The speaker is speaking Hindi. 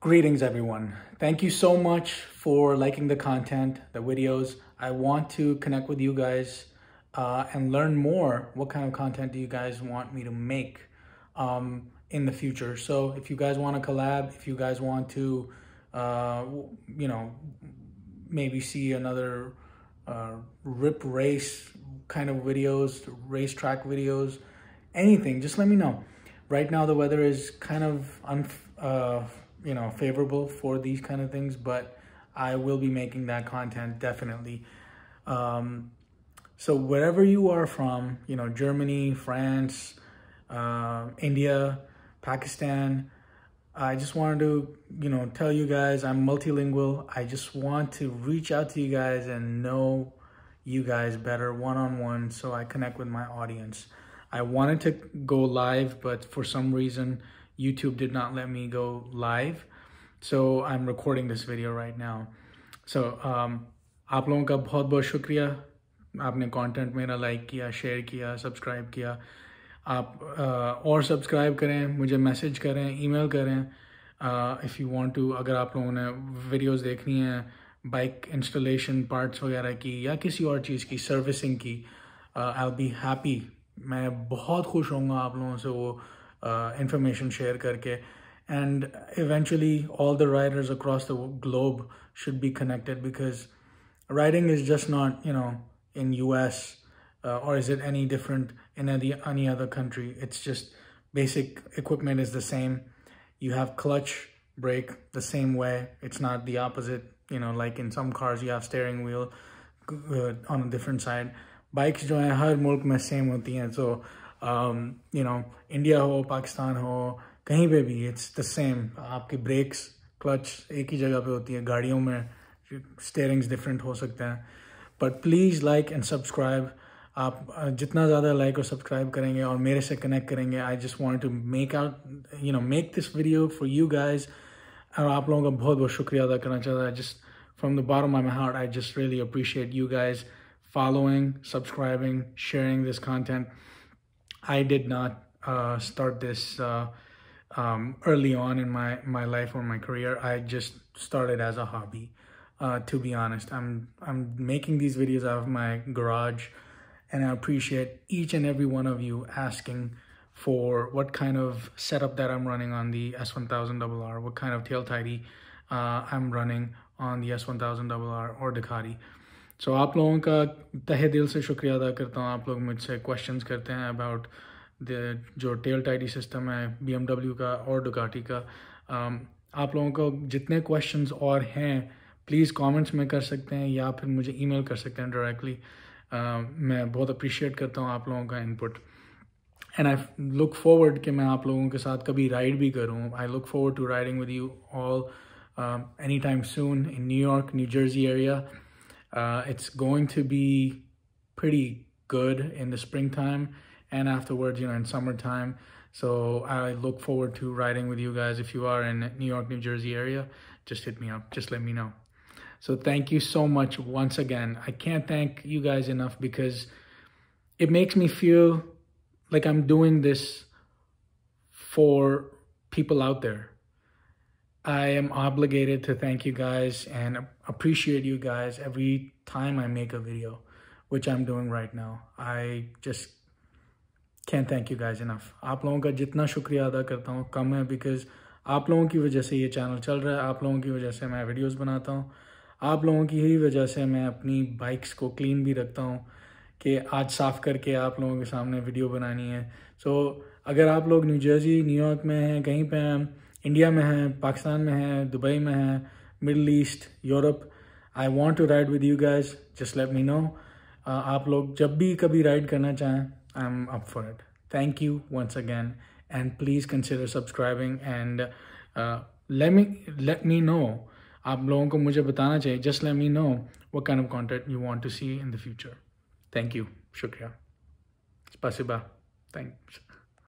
Greetings, everyone. Thank you so much for liking the content, the videos. I want to connect with you guys uh, and learn more. What kind of content do you guys want me to make um, in the future? So, if you guys want to collab, if you guys want to, uh, you know, maybe see another uh, rip race kind of videos, racetrack videos, anything, just let me know. Right now, the weather is kind of un uh, you know, favorable for these kind of things, but I will be making that content definitely. Um, so wherever you are from, you know, Germany, France, uh, India, Pakistan, I just wanted to, you know, tell you guys I'm multilingual. I just want to reach out to you guys and know you guys better one-on-one -on -one so I connect with my audience. I wanted to go live, but for some reason, YouTube did not let me go live. So I'm recording this video right now. So um, आप लोगों का बहुत बहुत शुक्रिया आपने कंटेंट मेरा लाइक किया शेयर किया सब्सक्राइब किया आप uh, और सब्सक्राइब करें मुझे मैसेज करें ईमेल करें इफ़ यू वांट टू अगर आप लोगों ने वीडियोस देखनी है बाइक इंस्टॉलेशन पार्ट्स वगैरह की या किसी और चीज़ की सर्विसिंग की आई बी हैप्पी मैं बहुत खुश होऊँगा आप लोगों से वो information share karke and eventually all the riders across the globe should be connected because riding is just not you know in us uh, or is it any different in any, any other country. It's just basic equipment is the same. You have clutch brake the same way. It's not the opposite you know like in some cars you have steering wheel uh, on a different side. Bikes jo hai har mulk mein same hoti hain. So you know India हो पाकिस्तान हो, कहीं पे भी इट्स द सेम आपके ब्रेक्स क्लच एक ही जगह पे होती है, गाड़ियों में स्टेयरिंग्स डिफरेंट हो सकते हैं. But please like and subscribe आप जितना ज़्यादा लाइक और सब्सक्राइब करेंगे और मेरे से कनेक्ट करेंगे I just want to make out you know make this video for you guys और आप लोगों का बहुत बहुत शुक्रिया अदा करना चाहता है. Just from the of my heart I just really appreciate you guys following subscribing sharing this content. I did not uh, start this uh, um, early on in my, my life or my career. I just started as a hobby, uh, to be honest. I'm, I'm making these videos out of my garage and I appreciate each and every one of you asking for what kind of setup that I'm running on the S1000RR, what kind of tail tidy uh, I'm running on the S1000RR or Ducati. So so, आप लोगों का तहे दिल से शुक्रिया अदा करता हूँ। आप लोग मुझसे क्वेश्चंस करते हैं अबाउट जो टेल टाइडी सिस्टम है बीएमडब्ल्यू का और डुकाटी का। Um, आप लोगों को जितने क्वेश्चंस और हैं प्लीज़ कमेंट्स में कर सकते हैं या फिर मुझे ईमेल कर सकते हैं डायरेक्टली uh, मैं बहुत अप्रिशिएट करता हूँ आप लोगों का input and I look forward कि मैं आप लोगों के साथ कभी राइड भी करूँ। I look forward to riding with you all any time soon in New York New Jersey area Uh, it's going to be pretty good in the springtime and afterwards, you know, in summertime. So I look forward to riding with you guys. If you are in New York, New Jersey area, just hit me up. Just let me know. So thank you so much once again. I can't thank you guys enough because it makes me feel like I'm doing this for people out there. I am obligated to thank you guys and appreciate you guys every time I make a video, which I'm doing right now. I just can't thank you guys enough. आप लोगों का जितना शुक्रिया अदा करता हूँ कम है बिकॉज़ आप लोगों की वजह से ये चैनल चल रहा है आप लोगों की वजह से मैं वीडियोस बनाता हूँ आप लोगों की ही वजह से मैं अपनी बाइक्स को क्लीन भी रखता हूँ कि आज साफ़ करके आप लोगों के सामने वीडियो बनानी है सो so, अगर आप लोग न्यू जर्सी न्यूयॉर्क में हैं कहीं पे हैं इंडिया में हैं पाकिस्तान में हैं दुबई में हैं middle east Europe I want to ride with you guys just let me know आप लोग जब भी कभी राइड करना चाहें I am up for it thank you once again and please consider subscribing and let me let me know आप लोगों को मुझे बताना चाहिए just let me know what kind of content you want to see in the future. Thank you. Shukriya. Spasiba. Thanks.